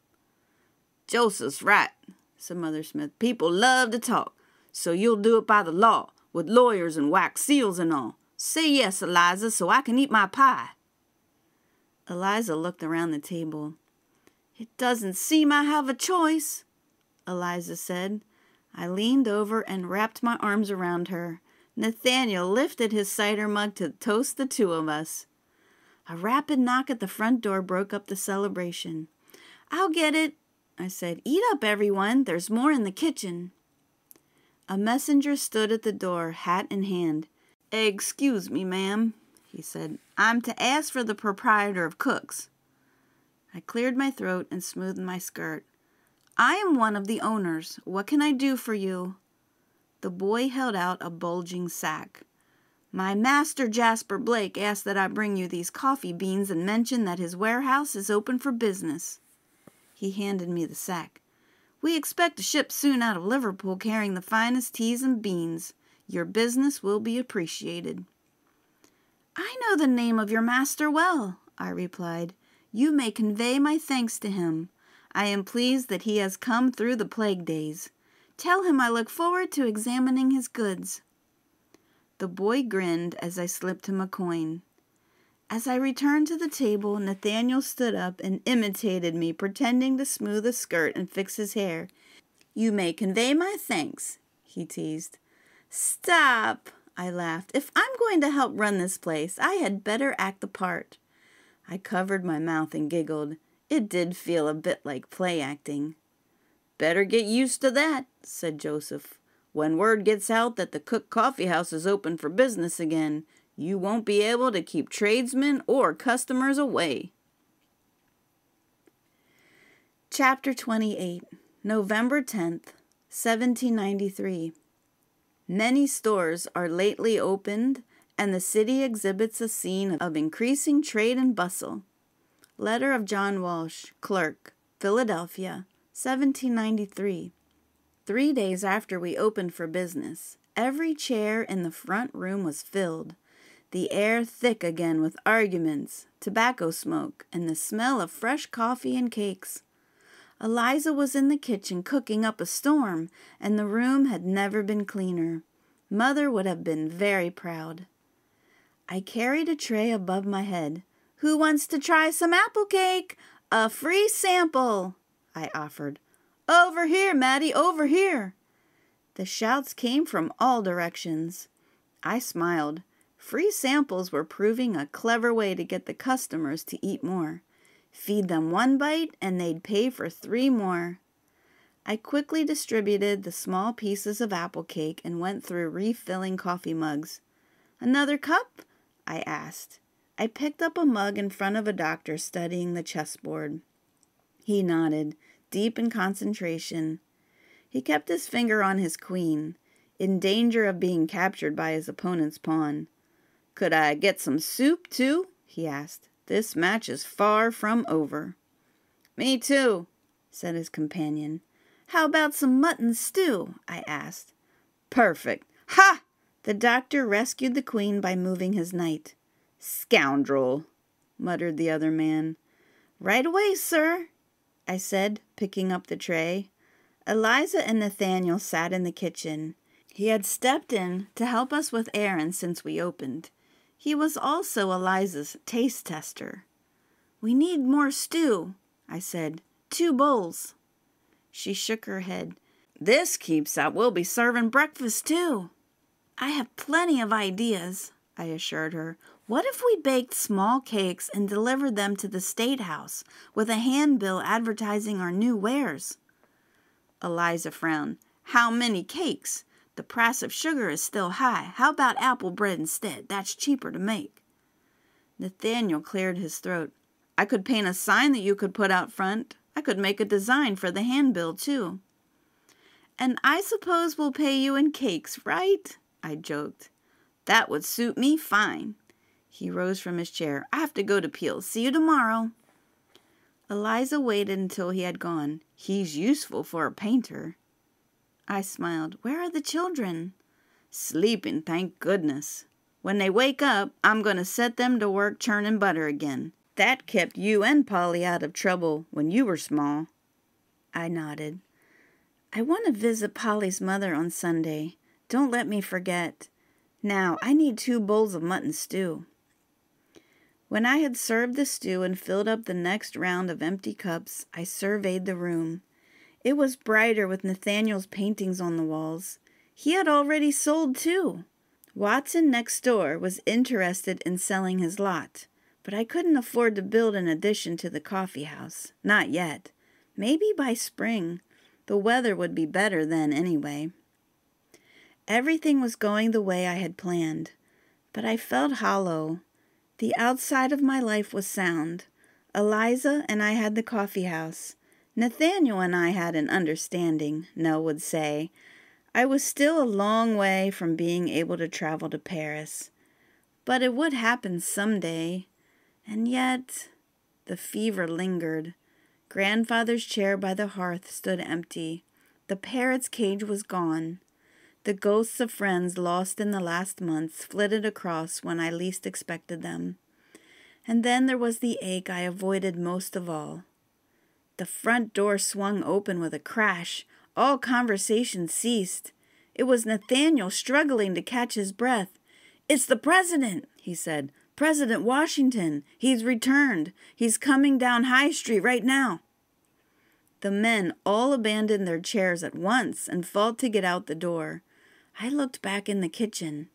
Joseph's right, said Mother Smith. People love to talk, so you'll do it by the law with lawyers and wax seals and all. Say yes, Eliza, so I can eat my pie. Eliza looked around the table. It doesn't seem I have a choice, Eliza said. I leaned over and wrapped my arms around her. Nathaniel lifted his cider mug to toast the two of us. A rapid knock at the front door broke up the celebration. I'll get it, I said. Eat up, everyone. There's more in the kitchen. A messenger stood at the door, hat in hand. Excuse me, ma'am, he said. I'm to ask for the proprietor of Cook's. I cleared my throat and smoothed my skirt. I am one of the owners. What can I do for you? The boy held out a bulging sack. My master Jasper Blake asked that I bring you these coffee beans and mention that his warehouse is open for business. He handed me the sack. We expect a ship soon out of Liverpool carrying the finest teas and beans. Your business will be appreciated. I know the name of your master well, I replied. You may convey my thanks to him. I am pleased that he has come through the plague days. Tell him I look forward to examining his goods. The boy grinned as I slipped him a coin. As I returned to the table, Nathaniel stood up and imitated me, pretending to smooth a skirt and fix his hair. You may convey my thanks, he teased. Stop, I laughed. If I'm going to help run this place, I had better act the part. I covered my mouth and giggled. It did feel a bit like play acting. Better get used to that, said Joseph. When word gets out that the Cook Coffee House is open for business again, you won't be able to keep tradesmen or customers away. Chapter 28 November 10th, 1793. Many stores are lately opened, and the city exhibits a scene of increasing trade and bustle. Letter of John Walsh, Clerk, Philadelphia, 1793. Three days after we opened for business, every chair in the front room was filled, the air thick again with arguments, tobacco smoke, and the smell of fresh coffee and cakes. Eliza was in the kitchen cooking up a storm, and the room had never been cleaner. Mother would have been very proud. I carried a tray above my head. Who wants to try some apple cake? A free sample! I offered. Over here, Mattie, over here! The shouts came from all directions. I smiled. Free samples were proving a clever way to get the customers to eat more. Feed them one bite and they'd pay for three more. I quickly distributed the small pieces of apple cake and went through refilling coffee mugs. Another cup? I asked. I picked up a mug in front of a doctor studying the chessboard. He nodded, deep in concentration. He kept his finger on his queen, in danger of being captured by his opponent's pawn. Could I get some soup, too? he asked. This match is far from over. Me too, said his companion. How about some mutton stew? I asked. Perfect. Ha! The doctor rescued the queen by moving his knight. Scoundrel, muttered the other man. Right away, sir, I said, picking up the tray. Eliza and Nathaniel sat in the kitchen. He had stepped in to help us with errands since we opened. He was also Eliza's taste tester. We need more stew, I said. Two bowls. She shook her head. This keeps up. We'll be serving breakfast too. I have plenty of ideas, I assured her. What if we baked small cakes and delivered them to the State House with a handbill advertising our new wares? Eliza frowned. How many cakes? The price of sugar is still high. How about apple bread instead? That's cheaper to make. Nathaniel cleared his throat. I could paint a sign that you could put out front. I could make a design for the handbill, too. And I suppose we'll pay you in cakes, right? I joked. That would suit me fine. He rose from his chair. I have to go to Peale. See you tomorrow. Eliza waited until he had gone. He's useful for a painter. I smiled. Where are the children? Sleeping, thank goodness. When they wake up, I'm going to set them to work churning butter again. That kept you and Polly out of trouble when you were small. I nodded. I want to visit Polly's mother on Sunday. Don't let me forget. Now, I need two bowls of mutton stew. When I had served the stew and filled up the next round of empty cups, I surveyed the room. It was brighter with Nathaniel's paintings on the walls. He had already sold two. Watson next door was interested in selling his lot, but I couldn't afford to build an addition to the coffee house. Not yet. Maybe by spring. The weather would be better then, anyway. Everything was going the way I had planned, but I felt hollow. The outside of my life was sound. Eliza and I had the coffee house. Nathaniel and I had an understanding, Nell would say. I was still a long way from being able to travel to Paris. But it would happen some day. And yet, the fever lingered. Grandfather's chair by the hearth stood empty. The parrot's cage was gone. The ghosts of friends lost in the last months flitted across when I least expected them. And then there was the ache I avoided most of all. The front door swung open with a crash. All conversation ceased. It was Nathaniel struggling to catch his breath. It's the president, he said. President Washington. He's returned. He's coming down High Street right now. The men all abandoned their chairs at once and fought to get out the door. I looked back in the kitchen.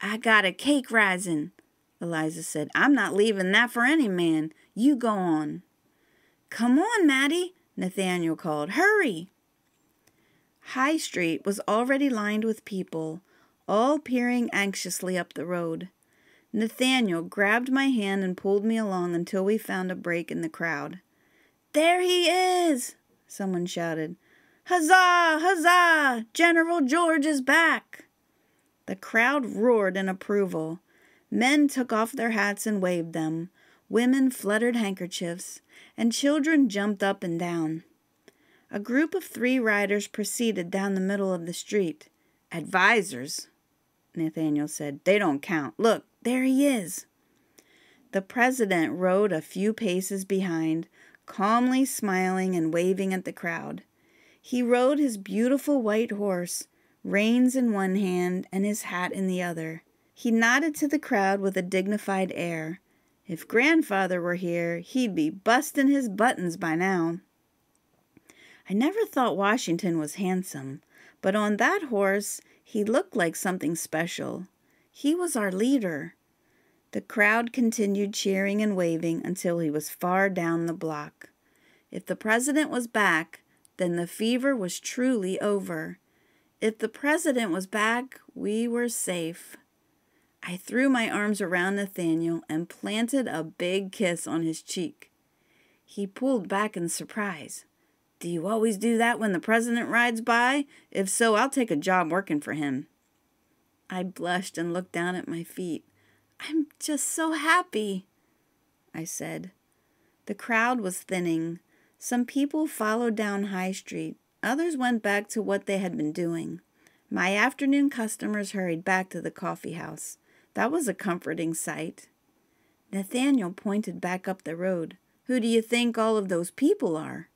I got a cake rising, Eliza said. I'm not leaving that for any man. You go on. Come on, Mattie, Nathaniel called. Hurry! High Street was already lined with people, all peering anxiously up the road. Nathaniel grabbed my hand and pulled me along until we found a break in the crowd. There he is! Someone shouted. Huzzah! Huzzah! General George is back! The crowd roared in approval. Men took off their hats and waved them. Women fluttered handkerchiefs, and children jumped up and down. A group of three riders proceeded down the middle of the street. Advisers, Nathaniel said. They don't count. Look, there he is. The president rode a few paces behind, calmly smiling and waving at the crowd. He rode his beautiful white horse, reins in one hand and his hat in the other. He nodded to the crowd with a dignified air. If grandfather were here, he'd be bustin' his buttons by now. I never thought Washington was handsome, but on that horse he looked like something special. He was our leader. The crowd continued cheering and waving until he was far down the block. If the president was back, then the fever was truly over. If the president was back, we were safe. I threw my arms around Nathaniel and planted a big kiss on his cheek. He pulled back in surprise. Do you always do that when the president rides by? If so, I'll take a job working for him. I blushed and looked down at my feet. I'm just so happy, I said. The crowd was thinning. Some people followed down High Street. Others went back to what they had been doing. My afternoon customers hurried back to the coffee house. That was a comforting sight. Nathaniel pointed back up the road. Who do you think all of those people are?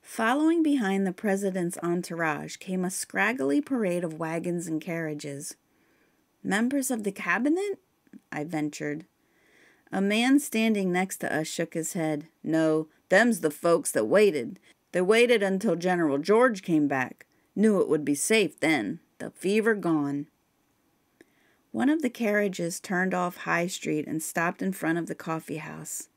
Following behind the president's entourage came a scraggly parade of wagons and carriages. Members of the cabinet? I ventured. A man standing next to us shook his head. No, them's the folks that waited. They waited until General George came back. Knew it would be safe then. The fever gone. One of the carriages turned off High Street and stopped in front of the coffee house.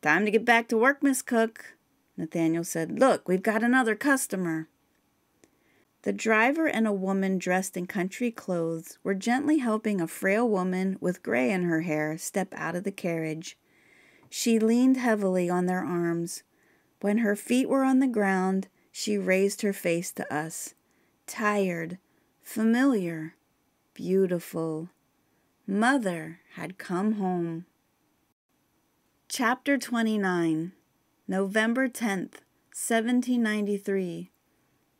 Time to get back to work, Miss Cook, Nathaniel said. Look, we've got another customer. The driver and a woman dressed in country clothes were gently helping a frail woman with gray in her hair step out of the carriage. She leaned heavily on their arms. When her feet were on the ground, she raised her face to us. Tired, familiar, beautiful. Mother had come home. Chapter 29 November 10th, 1793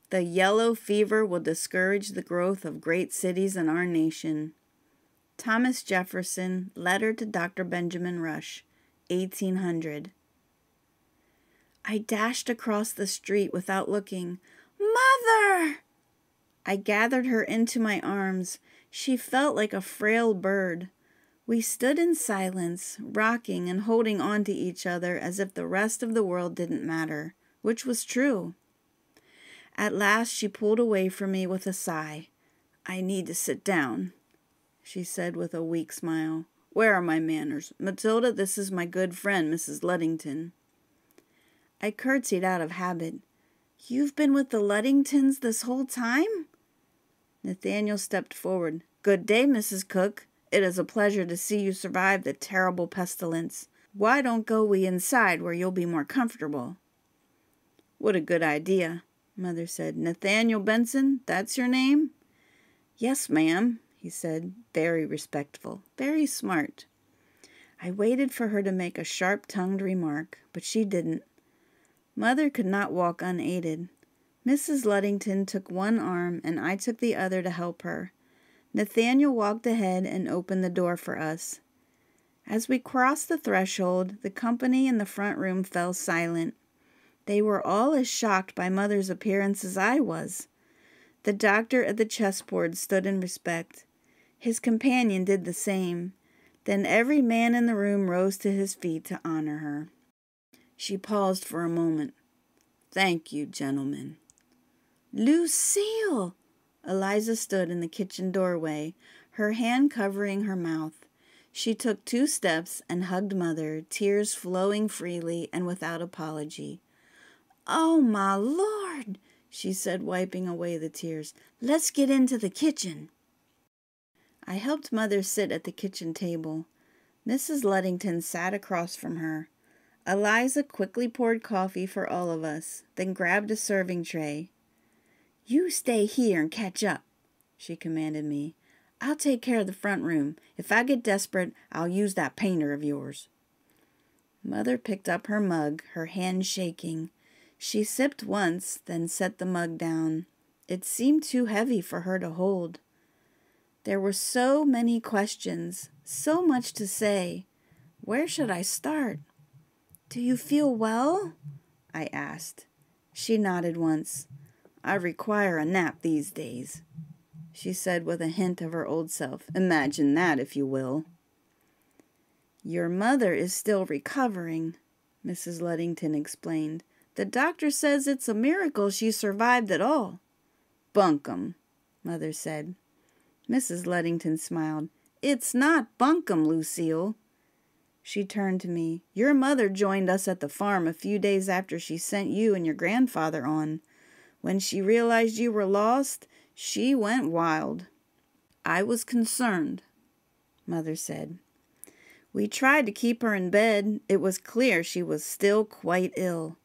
the yellow fever will discourage the growth of great cities in our nation. Thomas Jefferson, Letter to Dr. Benjamin Rush, 1800. I dashed across the street without looking. Mother! I gathered her into my arms. She felt like a frail bird. We stood in silence, rocking and holding on to each other as if the rest of the world didn't matter, which was true. At last she pulled away from me with a sigh. I need to sit down. she said with a weak smile. Where are my manners? Matilda, this is my good friend, Mrs. Ludington. I curtsied out of habit. You've been with the Ludingtons this whole time? Nathaniel stepped forward. Good day, Mrs. Cook. It is a pleasure to see you survive the terrible pestilence. Why don't go we inside where you'll be more comfortable? What a good idea, Mother said. Nathaniel Benson, that's your name? Yes, ma'am, he said, very respectful, very smart. I waited for her to make a sharp tongued remark, but she didn't. Mother could not walk unaided. Mrs. Ludington took one arm, and I took the other to help her. Nathaniel walked ahead and opened the door for us. As we crossed the threshold, the company in the front room fell silent. They were all as shocked by Mother's appearance as I was. The doctor at the chessboard stood in respect. His companion did the same. Then every man in the room rose to his feet to honor her. She paused for a moment. Thank you, gentlemen. Lucille! Eliza stood in the kitchen doorway, her hand covering her mouth. She took two steps and hugged Mother, tears flowing freely and without apology. Oh, my Lord! she said, wiping away the tears. Let's get into the kitchen. I helped Mother sit at the kitchen table. Mrs. Ludington sat across from her. Eliza quickly poured coffee for all of us, then grabbed a serving tray. You stay here and catch up, she commanded me. I'll take care of the front room. If I get desperate, I'll use that painter of yours. Mother picked up her mug, her hand shaking. She sipped once, then set the mug down. It seemed too heavy for her to hold. There were so many questions, so much to say. Where should I start? Do you feel well? I asked. She nodded once. I require a nap these days, she said with a hint of her old self. Imagine that, if you will. Your mother is still recovering, Mrs. Ludington explained. The doctor says it's a miracle she survived at all. Bunkum, Mother said. Mrs. Ludington smiled. It's not bunkum, Lucille. She turned to me. Your mother joined us at the farm a few days after she sent you and your grandfather on. When she realized you were lost, she went wild. I was concerned, Mother said. We tried to keep her in bed. It was clear she was still quite ill.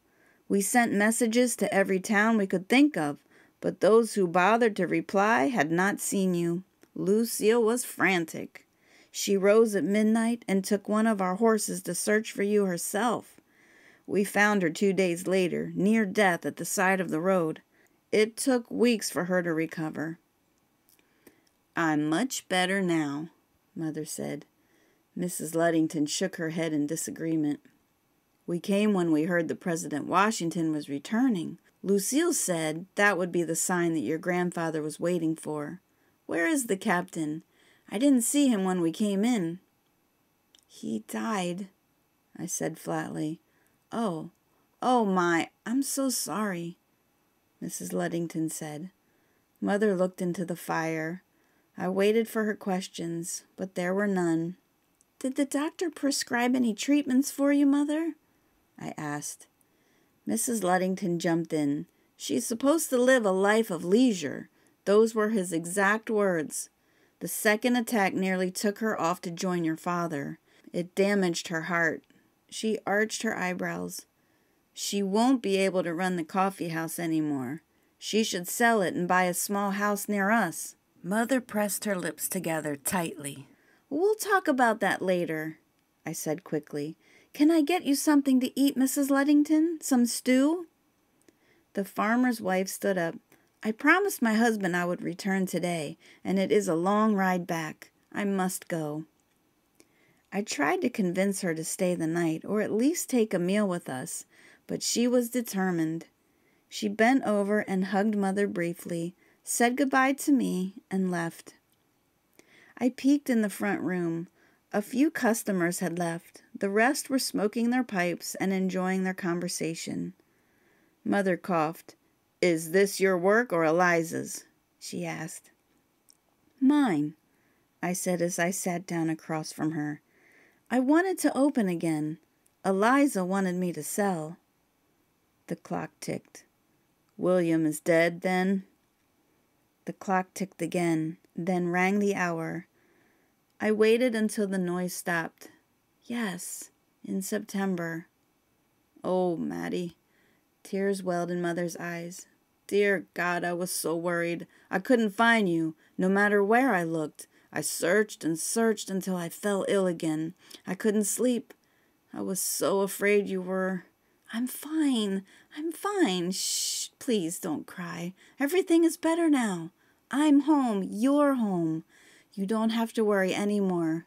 We sent messages to every town we could think of, but those who bothered to reply had not seen you. Lucille was frantic. She rose at midnight and took one of our horses to search for you herself. We found her two days later, near death at the side of the road. It took weeks for her to recover. I'm much better now, Mother said. Mrs. Ludington shook her head in disagreement. We came when we heard that President Washington was returning. Lucille said that would be the sign that your grandfather was waiting for. Where is the captain? I didn't see him when we came in. He died, I said flatly. Oh, oh my, I'm so sorry, Mrs. Ludington said. Mother looked into the fire. I waited for her questions, but there were none. Did the doctor prescribe any treatments for you, Mother? I asked. Mrs. Ludington jumped in. She's supposed to live a life of leisure. Those were his exact words. The second attack nearly took her off to join your father. It damaged her heart. She arched her eyebrows. She won't be able to run the coffee house any more. She should sell it and buy a small house near us. Mother pressed her lips together tightly. We'll talk about that later, I said quickly. Can I get you something to eat, Mrs. Ludington? Some stew? The farmer's wife stood up. I promised my husband I would return today, and it is a long ride back. I must go. I tried to convince her to stay the night, or at least take a meal with us, but she was determined. She bent over and hugged Mother briefly, said goodbye to me, and left. I peeked in the front room. A few customers had left. The rest were smoking their pipes and enjoying their conversation. Mother coughed. Is this your work or Eliza's? she asked. Mine, I said as I sat down across from her. I wanted to open again. Eliza wanted me to sell. The clock ticked. William is dead, then? The clock ticked again, then rang the hour. I waited until the noise stopped. Yes, in September. Oh, Mattie. Tears welled in Mother's eyes. Dear God, I was so worried. I couldn't find you, no matter where I looked. I searched and searched until I fell ill again. I couldn't sleep. I was so afraid you were. I'm fine. I'm fine. Shh, please don't cry. Everything is better now. I'm home. You're home. You don't have to worry any more.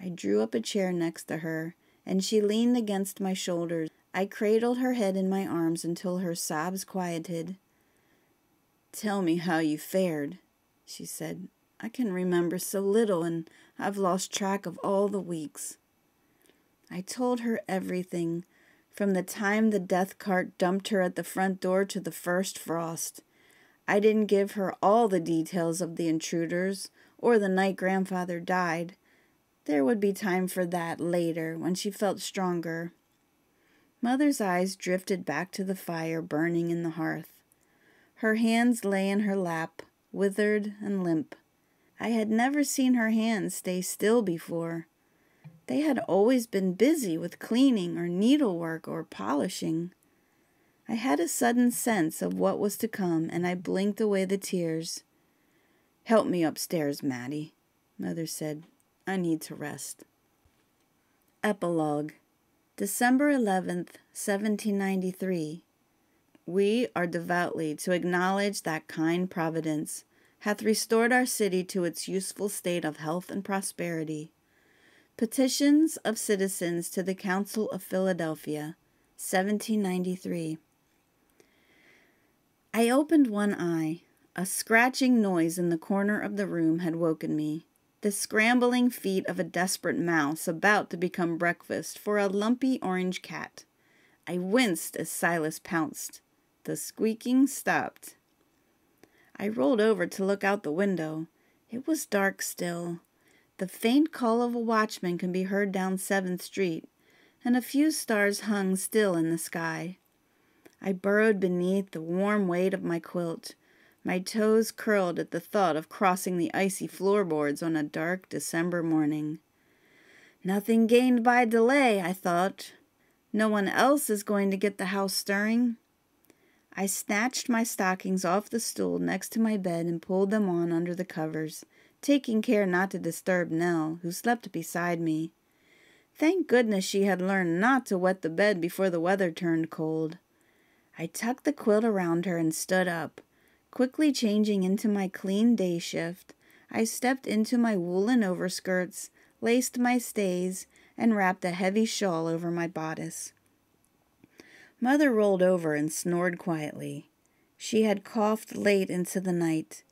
I drew up a chair next to her, and she leaned against my shoulders. I cradled her head in my arms until her sobs quieted. Tell me how you fared, she said. I can remember so little, and I've lost track of all the weeks. I told her everything, from the time the death cart dumped her at the front door to the first frost. I didn't give her all the details of the intruders or the night grandfather died. There would be time for that later when she felt stronger. Mother's eyes drifted back to the fire burning in the hearth. Her hands lay in her lap, withered and limp. I had never seen her hands stay still before. They had always been busy with cleaning or needlework or polishing. I had a sudden sense of what was to come, and I blinked away the tears. Help me upstairs, Mattie, Mother said. I need to rest. Epilogue December 11th, 1793. We are devoutly to acknowledge that kind providence hath restored our city to its useful state of health and prosperity. Petitions of Citizens to the Council of Philadelphia, 1793. I opened one eye. A scratching noise in the corner of the room had woken me the scrambling feet of a desperate mouse about to become breakfast for a lumpy orange cat. I winced as Silas pounced. The squeaking stopped. I rolled over to look out the window. It was dark still. The faint call of a watchman can be heard down Seventh Street, and a few stars hung still in the sky. I burrowed beneath the warm weight of my quilt, my toes curled at the thought of crossing the icy floorboards on a dark December morning. Nothing gained by delay, I thought. No one else is going to get the house stirring. I snatched my stockings off the stool next to my bed and pulled them on under the covers, taking care not to disturb Nell, who slept beside me. Thank goodness she had learned not to wet the bed before the weather turned cold. I tucked the quilt around her and stood up. Quickly changing into my clean day shift, I stepped into my woolen overskirts, laced my stays, and wrapped a heavy shawl over my bodice. Mother rolled over and snored quietly. She had coughed late into the night.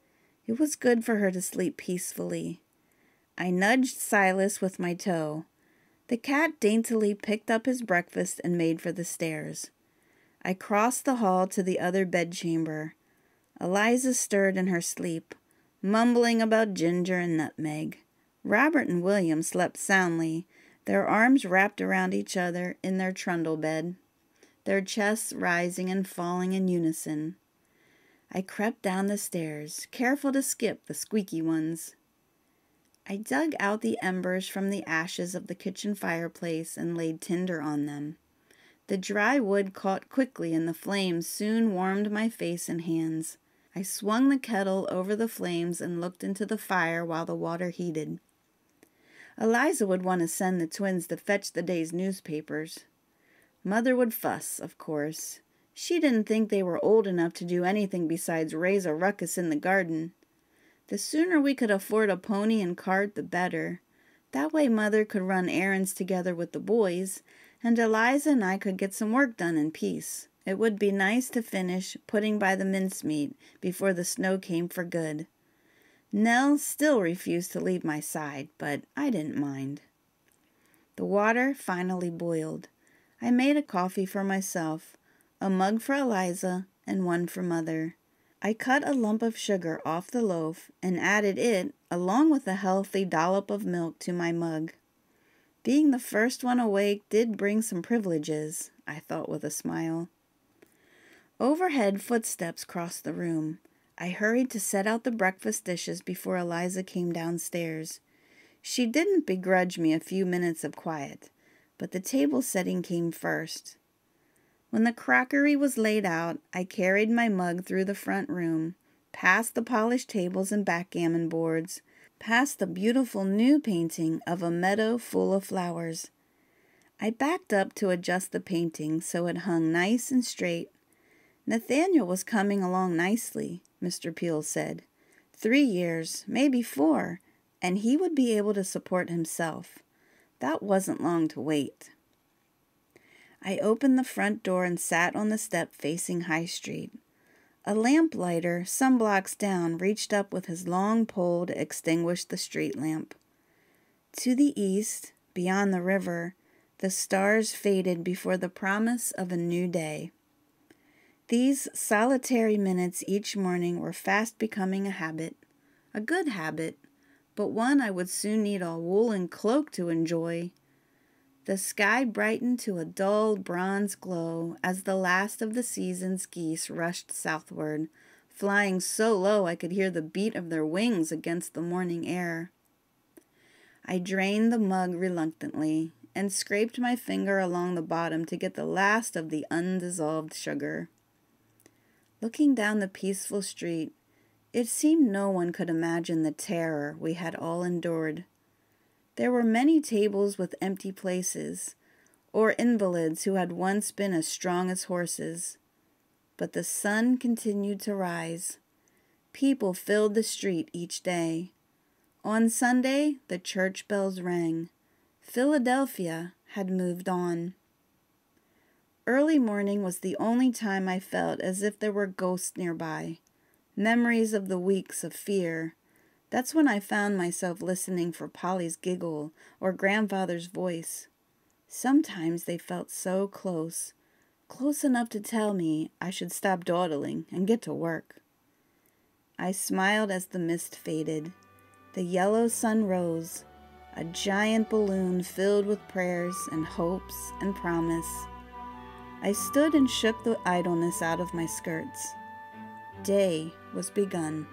It was good for her to sleep peacefully. I nudged Silas with my toe. The cat daintily picked up his breakfast and made for the stairs. I crossed the hall to the other bedchamber. Eliza stirred in her sleep, mumbling about ginger and nutmeg. Robert and William slept soundly, their arms wrapped around each other in their trundle bed, their chests rising and falling in unison. I crept down the stairs, careful to skip the squeaky ones. I dug out the embers from the ashes of the kitchen fireplace and laid tinder on them. The dry wood caught quickly, and the flames soon warmed my face and hands. I swung the kettle over the flames and looked into the fire while the water heated. Eliza would want to send the twins to fetch the day's newspapers. Mother would fuss, of course. She didn't think they were old enough to do anything besides raise a ruckus in the garden. The sooner we could afford a pony and cart, the better. That way Mother could run errands together with the boys, and Eliza and I could get some work done in peace. It would be nice to finish putting by the mincemeat before the snow came for good. Nell still refused to leave my side, but I didn't mind. The water finally boiled. I made a coffee for myself, a mug for Eliza, and one for Mother. I cut a lump of sugar off the loaf and added it, along with a healthy dollop of milk, to my mug. Being the first one awake did bring some privileges, I thought with a smile. Overhead footsteps crossed the room. I hurried to set out the breakfast dishes before Eliza came downstairs. She didn't begrudge me a few minutes of quiet, but the table setting came first. When the crockery was laid out, I carried my mug through the front room, past the polished tables and backgammon boards, past the beautiful new painting of a meadow full of flowers. I backed up to adjust the painting so it hung nice and straight. Nathaniel was coming along nicely, Mr. Peale said. Three years, maybe four, and he would be able to support himself. That wasn't long to wait. I opened the front door and sat on the step facing High Street. A lamplighter some blocks down reached up with his long pole to extinguish the street lamp. To the east, beyond the river, the stars faded before the promise of a new day. These solitary minutes each morning were fast becoming a habit, a good habit, but one I would soon need a woolen cloak to enjoy. The sky brightened to a dull bronze glow as the last of the season's geese rushed southward, flying so low I could hear the beat of their wings against the morning air. I drained the mug reluctantly and scraped my finger along the bottom to get the last of the undissolved sugar. Looking down the peaceful street, it seemed no one could imagine the terror we had all endured. There were many tables with empty places, or invalids who had once been as strong as horses. But the sun continued to rise. People filled the street each day. On Sunday, the church bells rang. Philadelphia had moved on. Early morning was the only time I felt as if there were ghosts nearby, memories of the weeks of fear, that's when I found myself listening for Polly's giggle or grandfather's voice. Sometimes they felt so close, close enough to tell me I should stop dawdling and get to work. I smiled as the mist faded. The yellow sun rose, a giant balloon filled with prayers and hopes and promise. I stood and shook the idleness out of my skirts. Day was begun.